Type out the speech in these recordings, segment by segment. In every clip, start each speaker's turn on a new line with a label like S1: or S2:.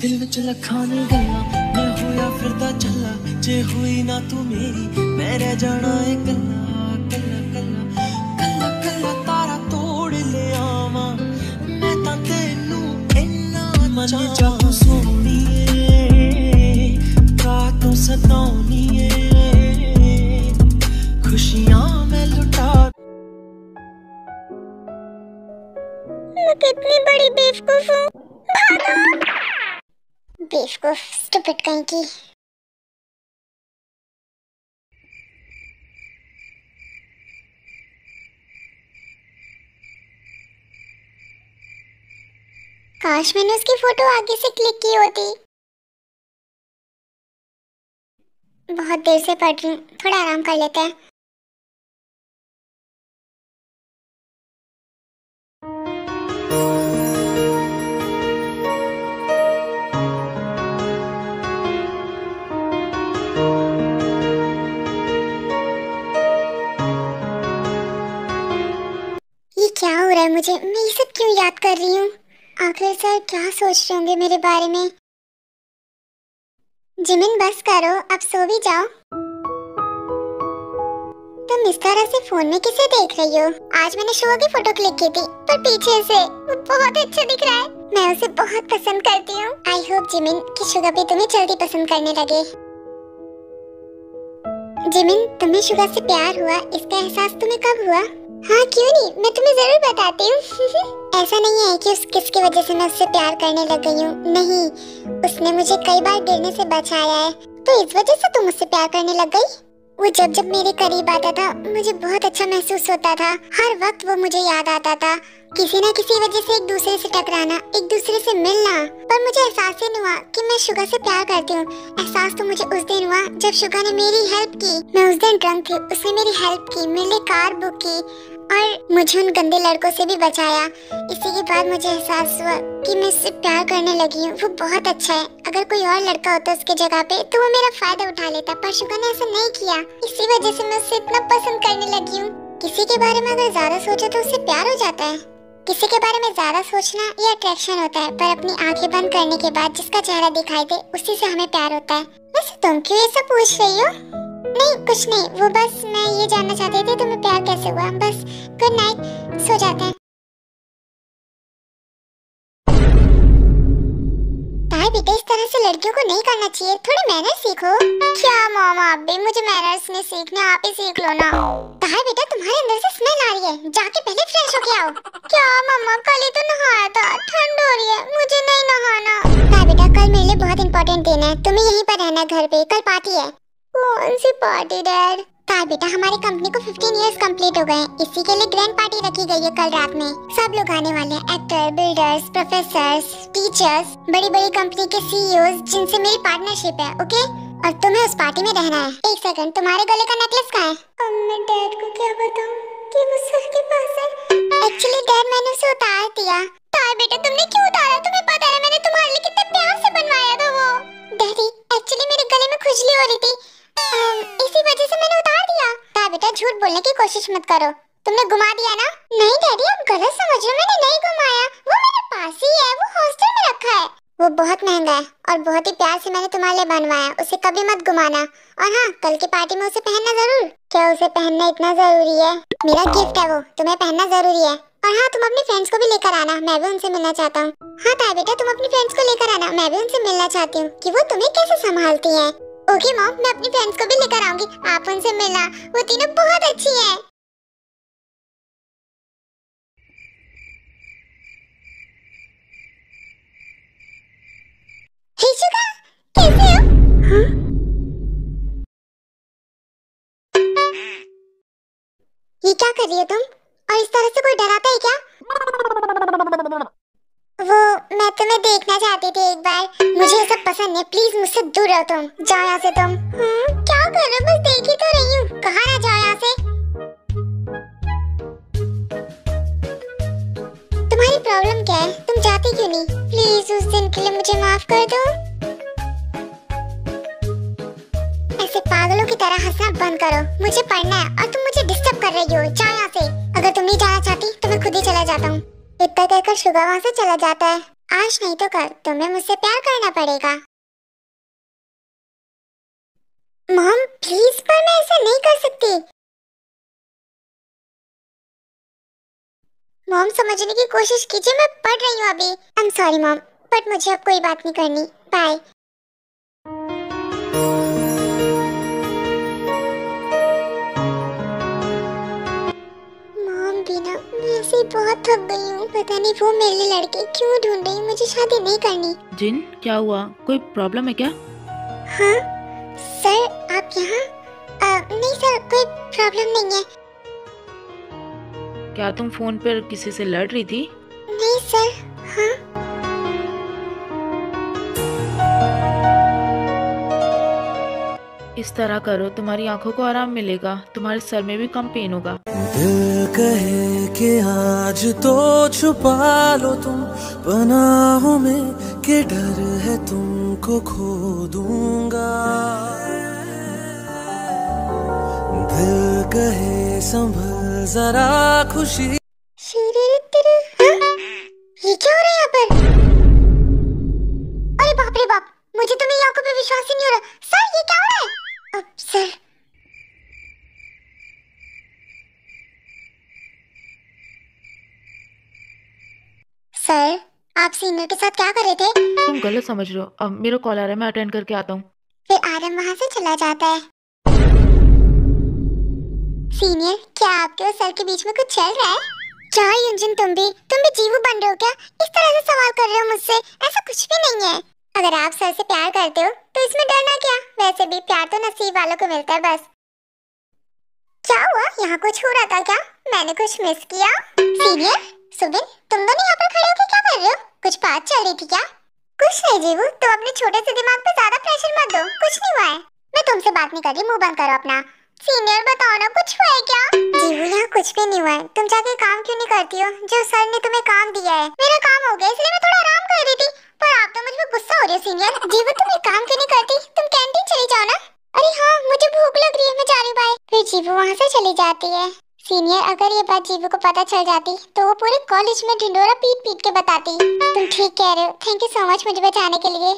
S1: ਦਿਲ ਵਿੱਚ ਲੱਖਾਂ ਨੇ ਗੱਲਾਂ ਮੈਂ ਹੋਇਆ ਫਿਰਦਾ ਚੱਲਾ। ਜੇ ਹੋਈ ਨਾ ਤੂੰ ਮੇਰੀ ਮੈਂ ਰਹਿ ਜਾਣਾ ਏ ਕੱਲਾ ਕੱਲਾ ਕੱਲਾ। ਕੱਲਾ ਕੱਲਾ ਤਾਰਾ ਤੋੜ ਲਿਆਵਾਂ। ਮੈਂ ਤਾਂ ਤੈਨੂੰ ਇੰਨਾ ਮਨ ਜਾ ਸੋਣੀਏ ਕਾ ਤੂੰ ਸਤਾਉਣੀਏ
S2: कितनी बड़ी बेवकूफ़ हूँ। बेवकूफ़ स्टूपिड कहीं की। काश मैंने उसकी फ़ोटो आगे से क्लिक की होती। बहुत देर से पढ़ रही थोड़ा आराम कर लेते हैं। हो मुझे मैं ये सब क्यों याद कर रही हूँ? आखिर सर क्या सोच रहे होंगे मेरे बारे में? जिमिन, बस करो, अब सो भी जाओ। तुम इस तरह से फ़ोन में किसे देख रही हो? आज मैंने शुआ की फ़ोटो क्लिक की थी, पर पीछे से वो बहुत अच्छा दिख रहा है। मैं उसे बहुत पसंद करती हूँ। आई होप जिमिन कि शुगा भी तुम्हें जल्दी पसंद करने लगे। जिमिन, तुम्हें शुगा से प्यार हुआ, इसका एहसास तुम्हें कब हुआ? हाँ क्यों नहीं? मैं तुम्हें ज़रूर बताती हूँ। ऐसा नहीं है कि उस किसकी वजह से मैं उससे प्यार करने लग गई हूँ। नहीं, उसने मुझे कई बार गिरने से बचाया है। तो इस वजह से तुम उससे प्यार करने लग गई? वो जब जब मेरे करीब आता था, मुझे बहुत अच्छा महसूस होता था। हर वक्त वो मुझे याद आता था। किसी न किसी वजह से एक दूसरे से टकराना, एक दूसरे से मिलना। पर मुझे एहसास ही नहीं हुआ कि मैं शुगा से प्यार करती हूँ। एहसास तो मुझे उस दिन हुआ जब शुगा ने मेरी हेल्प की। मैं उस दिन ड्रंक थी, उसने मेरी हेल्प की, मेरे लिए कार बुक की। और मुझे उन गंदे लड़कों से भी बचाया। इसी के बाद मुझे एहसास हुआ कि मैं उससे प्यार करने लगी हूँ। वो बहुत अच्छा है। अगर कोई और लड़का होता उसके जगह पे तो वो मेरा फ़ायदा उठा लेता। पर शुगा ने ऐसा नहीं किया। इसी वजह से मैं उससे इतना पसंद करने लगी हूँ। किसी के बारे में अगर ज़्यादा सोचो तो उससे प्यार हो जाता है। किसी के बारे में ज़्यादा सोचना ये अट्रैक्शन होता है। पर अपनी आँखें बंद करने के बाद जिसका चेहरा दिखाई दे, उसी से हमें प्यार होता है। वैसे तुम क्यों ये सब पूछ रही हो? नहीं, कुछ नहीं। वो बस मैं ये जानना चाहती थी, तुम्हें प्यार कैसे हुआ? बस गुड नाइट सो जाते हैं। बेटा, इस तरह से लड़कियों को नहीं करना चाहिए। थोड़े मैनर्स सीखो। क्या मामा आप भी मुझे मैनर्स नहीं सीखने, आप ही सीख लो ना। ताई बेटा, तुम्हारे अंदर से स्मेल आ रही है। जाके पहले फ्रेश होके आओ क्या मामा, कल ही तो नहाया था। ठंड हो रही है। मुझे नहीं नहाना। ताई बेटा, कल मेरे लिए बहुत इंपॉर्टेंट दिन है। तुम्हें यहीं पर रहना घर पे। कल पार्टी है। कौन सी पार्टी डैड तार बेटा, हमारी कंपनी को 15 इयर्स कंप्लीट हो गए हैं। इसी के लिए ग्रैंड पार्टी रखी गई है कल रात में। सब लोग आने वाले हैं। एक्टर बिल्डर्स प्रोफेसर्स टीचर्स बड़ी बड़ी कंपनी के सीईओज जिनसे मेरी पार्टनरशिप है ओके और तुम्हें उस पार्टी में रहना है। एक सेकंड तुम्हारे गले का नेकलेस कहाँ है? अब मैं डैड को क्या बताऊँ कि वो सर के पास है? एक्चुअली डैड मैंने उसे उतार दिया। तार बेटा, तुमने क्यों उतारा? तुम्हें पता है, मैंने तुम्हारे लिए कितने प्यार से बनवाया था वो। डैडी एक्चुअली मेरे गले में खुजली हो रही थी। इसी वजह से मैंने उतार दिया। ता बेटा, झूठ बोलने की कोशिश मत करो। तुमने घुमा दिया ना? नहीं, डैडी, आप गलत समझ रहे हो। मैंने नहीं घुमाया। वो मेरे पास ही है। वो हॉस्टल में रखा है। वो बहुत महँगा है और बहुत ही प्यार से मैंने तुम्हारे लिए बनवाया उसे कभी मत घुमाना। और हाँ कल की पार्टी में उसे पहनना ज़रूर। क्या उसे पहनना इतना ज़रूरी है? मेरा गिफ्ट है वो। तुम्हें पहनना ज़रूरी है। और हाँ तुम अपनी फ्रेंड्स को भी लेकर आना। मैं भी उनसे मिलना चाहता हूँ। हाँ बेटा, तुम अपनी फ्रेंड्स को लेकर आना। मैं भी उनसे मिलना चाहती हूँ कि वो तुम्हें कैसे संभालती हैं। ओके मॉम मैं अपनी फ्रेंड्स को भी लेकर आऊँगी। आप उनसे मिलना वो तीनों बहुत अच्छी हैं। हे कैसे हो? हाँ? ये क्या कर रही हो तुम? और इस तरह से कोई डराता है क्या? वो मैं तुम्हें देखना चाहती थी एक बार। मुझे ये सब पसंद है। प्लीज़ मुझसे दूर रहो तुम। जाओ यहाँ से तुम। हाँ, क्या कर रहे हो? बस देख ही तो रही हूँ। कहाँ ना जाओ यहाँ से? तुम्हारी प्रॉब्लम क्या है? तुम जाती क्यों नहीं? प्लीज़ उस दिन के लिए मुझे माफ़ कर दो। ऐसे पागलों की तरह हंसना बंद करो। मुझे पढ़ना है और तुम मुझे डिस्टर्ब कर रही हो। जाओ यहाँ से। अगर तुम नहीं जाना ऊपर कहकर शुगा वहाँ से चला जाता है। आज नहीं तो कल। तुम्हें मुझसे प्यार करना पड़ेगा। मॉम प्लीज़ पर मैं ऐसा नहीं कर सकती। मॉम, समझने की कोशिश कीजिए, मैं पढ़ रही हूँ अभी। I am sorry mom but मुझे अब कोई बात नहीं करनी। बाय बहुत थक गई हूँ। पता नहीं वो मेरे लिए लड़के क्यों ढूंढ रही मुझे शादी नहीं करनी।
S3: जिन क्या हुआ? कोई प्रॉब्लम है क्या?
S2: हाँ सर आप यहाँ? नहीं सर कोई प्रॉब्लम नहीं है।
S3: क्या तुम फ़ोन पर किसी से लड़ रही थी?
S2: नहीं सर हाँ।
S3: इस तरह करो, तुम्हारी आँखों को आराम मिलेगा, तुम्हारे सर में भी कम पेन होगा।
S1: दिल कहे कि आज तो छुपा लो तुम, पनाहों में के डर है तुमको खो दूँगा। दिल कहे, संभल जरा खुशी।
S3: गलत समझ रहे हो। अब मेरा कॉल आ रहा है, मैं अटेंड करके आता हूँ।
S2: फिर आरम वहाँ से चला जाता है। सीनियर क्या आपके और सर के बीच में कुछ चल रहा है? क्या युंजन तुम भी। तुम भी जीवू बन रहे हो क्या? इस तरह से सवाल कर रहे हो मुझसे? ऐसा कुछ भी नहीं है। अगर आप सर से प्यार करते हो तो इसमें डरना क्या? वैसे भी प्यार तो नसीब वालों को मिलता है बस। क्या हुआ? यहाँ कुछ हो रहा था क्या? मैंने कुछ मिस किया? सीनियर सुबिन, तुम दोनों यहाँ पर खड़े होकर क्या कर रहे हो? कुछ बात चल रही थी क्या? कुछ नहीं जीवू तुम अपने छोटे से दिमाग पे ज़्यादा प्रेशर मत दो। कुछ नहीं हुआ है। मैं तुमसे बात नहीं कर रही, मुँह बंद करो अपना। सीनियर बताओ ना, कुछ हुआ है क्या? जीवू, यहाँ कुछ भी नहीं हुआ है। तुम जाके काम क्यों नहीं करती हो? जो सर ने तुम्हें काम दिया है। मेरा काम हो गया, इसलिए मैं थोड़ा आराम कर रही थी। पर आप तो मुझ पर गुस्सा हो रही हो सीनियर जीवू, तुम एक काम क्यों नहीं करती? तुम कैंटीन चली जाओ ना। अरे हाँ मुझे भूख लग रही है, मैं जा रही हूँ बाय फिर जीवू वहाँ से चली जाती है। सीनियर अगर ये बात जीवू को पता चल जाती तो वो पूरे कॉलेज में ढिंडोरा पीट पीट के बताती। तुम ठीक कह रहे हो। थैंक यू सो मच मुझे बचाने के लिए।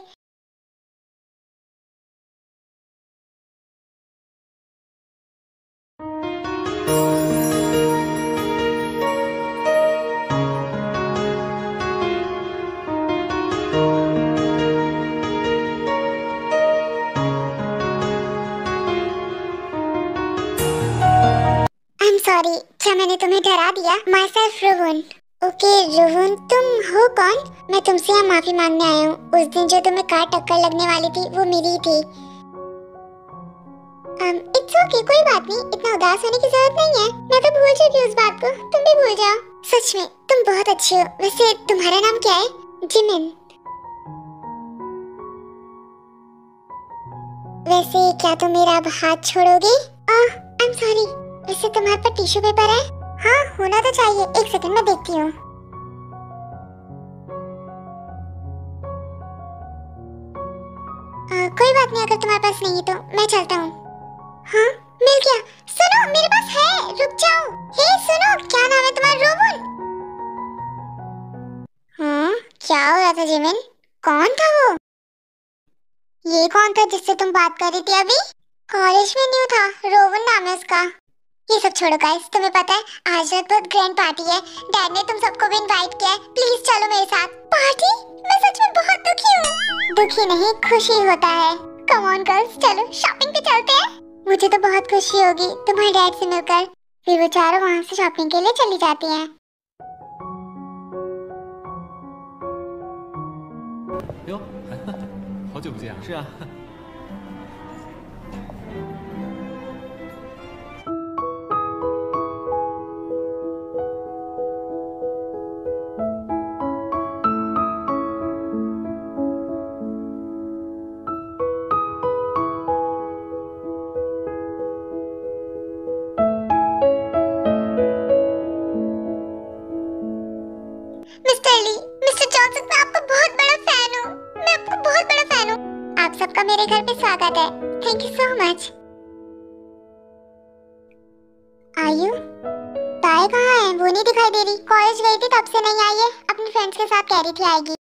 S2: सॉरी क्या मैंने तुम्हें डरा दिया? My self Ruwan okay Ruwan तुम हो कौन? मैं तुमसे यहाँ माफ़ी मांगने आया हूँ। उस दिन जो तुम्हें कार टक्कर लगने वाली थी वो मेरी थी। इट्स um, ओके कोई बात नहीं। इतना उदास होने की ज़रूरत नहीं है। मैं तो भूल चुकी हूँ उस बात को। तुम भी भूल जाओ। सच में तुम बहुत अच्छी हो। वैसे तुम्हारा नाम क्या है? जिमिन। वैसे क्या तुम मेरा अब हाथ छोड़ोगे? आई एम सॉरी वैसे तुम्हारे पर टिश्यू पेपर है? हाँ होना तो चाहिए। एक सेकंड, में देखती हूँ। कोई बात नहीं, अगर तुम्हारे पास नहीं है तो मैं चलता हूँ। हाँ मिल गया। सुनो, मेरे पास है। रुक जाओ। हे, सुनो, क्या नाम है तुम्हारा? रोमन। हाँ क्या हो रहा था जिमिन? कौन था वो? ये कौन था जिससे तुम बात कर रही थी अभी? कॉलेज में न्यू था। रोवन नाम है उसका। ये सब छोड़ो गाइस तुम्हें पता है आज रात बहुत ग्रैंड पार्टी है। डैड ने तुम सबको भी इनवाइट किया है। प्लीज़ चलो मेरे साथ। पार्टी मैं सच में बहुत दुखी हूँ। दुखी नहीं खुशी होता है। कम ऑन गर्ल्स चलो शॉपिंग पे चलते हैं। मुझे तो बहुत खुशी होगी तुम्हारे डैड से मिलकर। फिर वो चारों वहाँ से शॉपिंग के लिए चली जाती हैं।
S4: 哟，
S2: स्वागत है थैंक यू सो मच आयु ताए कहाँ है वो नहीं दिखाई दे रही कॉलेज गई थी तब से नहीं आई है अपनी फ्रेंड्स के साथ कह रही थी आएगी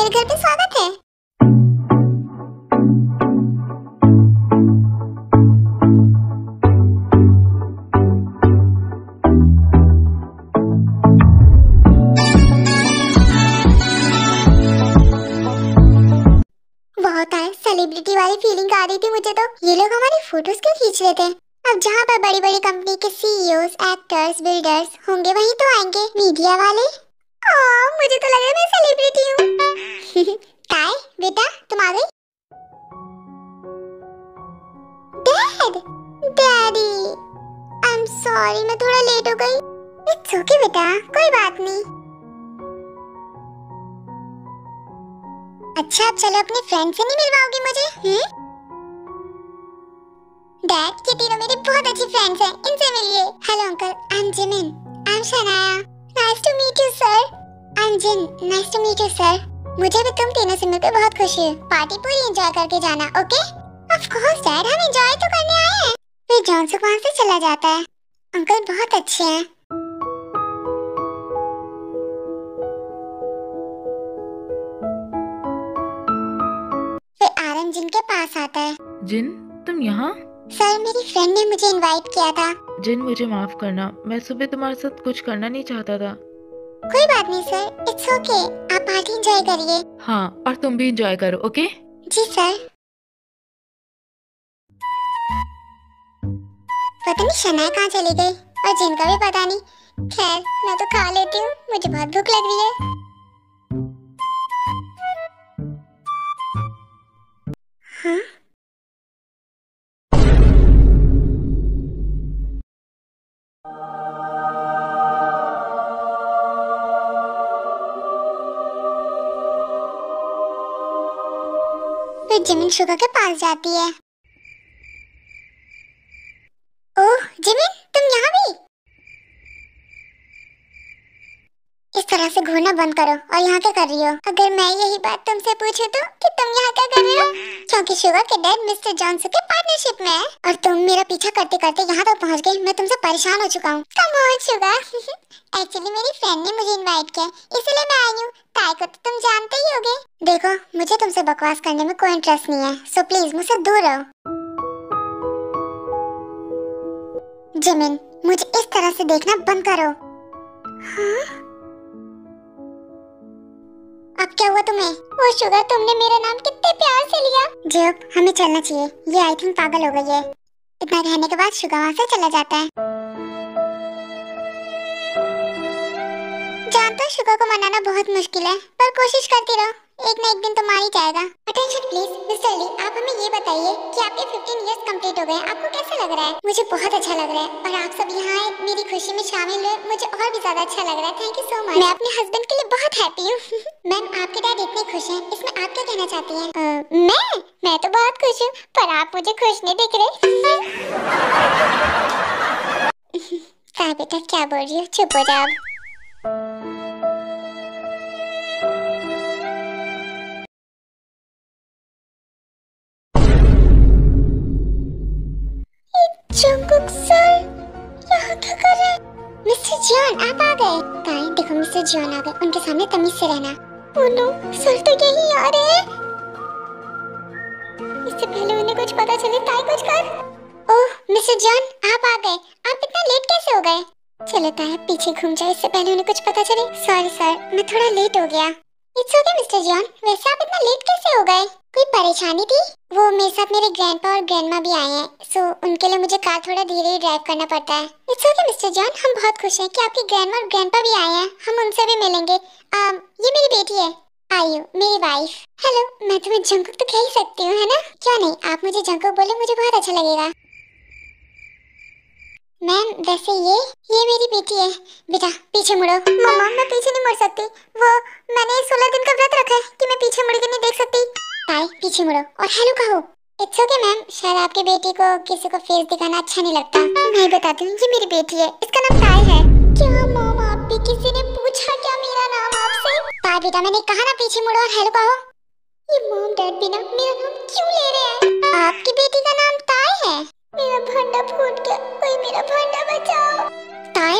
S2: मेरे घर पे स्वागत है। बहुत है सेलिब्रिटी वाली फीलिंग आ रही थी मुझे तो। ये लोग हमारी फ़ोटोज़ क्यों खींच रहे थे? अब जहाँ पर बड़ी बड़ी कंपनी के सीईओज एक्टर्स बिल्डर्स होंगे, वहीं तो आएँगे। मीडिया वाले? ओह, मुझे तो लग रहा है मैं सेलिब्रिटी हूँ। काय बेटा तुम आ गई? Dad daddy I am sorry मैं थोड़ा लेट हो गई। इट्स ओके बेटा कोई बात नहीं। अच्छा अब चलो अपने फ्रेंड से नहीं मिलवाओगी मुझे हम्म डैड ये तीनों मेरे बहुत अच्छी फ्रेंड्स हैं इनसे मिलिए। Hello uncle I am Jimin I am Shanaya to meet you sir I am Jin nice to meet you sir मुझे भी तुम तीनों से मिलकर बहुत खुशी है पार्टी पूरी एंजॉय करके जाना ओके ऑफ़ कोर्स डैड हम एंजॉय तो करने आए हैं। फिर जॉनसन वहाँ से चला जाता है। अंकल बहुत अच्छे हैं। फिर आरन जिन के पास आता है।
S3: जिन तुम यहाँ?
S2: सर मेरी फ्रेंड ने मुझे इनवाइट किया था।
S3: जिन मुझे माफ़ करना मैं सुबह तुम्हारे साथ कुछ करना नहीं चाहता था।
S2: कोई बात नहीं सर। इट्स ओके आप पार्टी एंजॉय करिए।
S3: हाँ और तुम भी इंजॉय करो ओके
S2: जी सर। पता नहीं शनाया कहाँ चली गई? और जिनका भी पता नहीं। खैर मैं तो खा लेती हूँ। मुझे बहुत भूख लग रही है। हाँ? फिर जिमिन शुगर के पास जाती है। ओह, जिमिन, तुम यहाँ भी? इस तरह से घूमना बंद करो और यहाँ क्या कर रही हो? अगर मैं यही बात तुमसे पूछूँ तो कि तुम यहाँ क्या कर रहे हो? क्योंकि शुगर के डैड मिस्टर जॉनसन के पार्टनरशिप में? और तुम मेरा पीछा करते करते यहाँ तक पहुँच गई, मैं तुमसे परेशान हो चुका हूँ। कम ऑन शुगर एक्चुअली मेरी फ्रेंड ने मुझे इनवाइट किया, इसलिए मैं आई हूँ। ताई को तो तुम जानते ही होगे। देखो, मुझे तुमसे बकवास करने में कोई इंटरेस्ट नहीं है सो प्लीज़ मुझसे दूर रहो। जिमिन मुझे इस तरह से देखना बंद करो। हाँ? अब क्या हुआ तुम्हें? वो शुगर तुमने मेरा नाम कितने प्यार से लिया। जब हमें चलना चाहिए। ये आई थिंक पागल हो गई है। इतना रहने के बाद शुगर वहाँ से चला जाता है। जानता शुगर को मनाना बहुत मुश्किल है, पर कोशिश करती रहो। एक न एक दिन तो मार ही जाएगा। अटेंशन प्लीज़ मिस्टर ली आप हमें ये बताइए कि आपके 15 इयर्स कंप्लीट हो गए, आपको कैसा लग रहा है? मुझे बहुत अच्छा लग रहा है, और आप सब यहाँ आए, मेरी खुशी में शामिल हुए, मुझे और भी ज़्यादा अच्छा लग रहा है। थैंक यू सो मच मैं अपने हस्बैंड के लिए बहुत हैप्पी हूँ। मैम आपके डैड इतने खुश हैं, इसमें आप क्या कहना चाहती हैं? मैं? मैं तो बहुत खुश हूँ, पर आप मुझे खुश नहीं दिख रहे। बेटा क्या बोल रही हो? चुप हो जाओ मिस्टर जॉन आ गए। उनके सामने तमीज से रहना। नो सर तो यही आ रहे इससे पहले उन्हें कुछ पता चले, ताई कुछ कर। ओह, मिस्टर जॉन, आप आ गए। आप इतना लेट कैसे हो गए? चलो ताई पीछे घूम जाए, इससे पहले उन्हें कुछ पता चले। सॉरी सर मैं थोड़ा लेट हो गया। इट्स ओके मिस्टर जॉन वैसे आप इतना लेट कैसे हो गए? कोई परेशानी थी? वो मेरे साथ मेरे ग्रैंडपा और ग्रैंडमा भी आए हैं सो उनके लिए मुझे कार थोड़ा धीरे ही ड्राइव करना पड़ता है। इट्स ओके मिस्टर जॉन हम बहुत खुश हैं कि आपकी ग्रैंडमा और ग्रैंडपा भी आए हैं। हम उनसे भी मिलेंगे। Um, ये मेरी बेटी है। आयु मेरी वाइफ हेलो मैं तुम्हें जंकुक तो कह ही सकती हूँ है ना? क्यों नहीं? आप मुझे जंकुक बोले मुझे बहुत अच्छा लगेगा। मैम वैसे ये ये मेरी बेटी है। बेटा पीछे मुड़ो। मम्मा मैं पीछे नहीं मुड़ सकती। वो मैंने सोलह दिन का व्रत रखा है कि मैं पीछे मुड़ के नहीं देख सकती। ताई पीछे मुड़ो और हेलो कहो। इट्स ओके मैम शायद आपकी बेटी को किसी को फेस दिखाना अच्छा नहीं लगता। मैं बताती हूँ ये मेरी बेटी है। इसका नाम ताई है। क्या मॉम आप भी किसी ने पूछा क्या मेरा नाम आपसे? ताई बेटा मैंने कहा ना पीछे मुड़ो और हेलो कहो। ये मॉम डैड बिना मेरा नाम क्यों ले रहे हैं? आपकी बेटी का नाम ताई है। मेरा भंडा